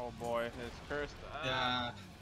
Oh boy, it's cursed. Ah. Yeah.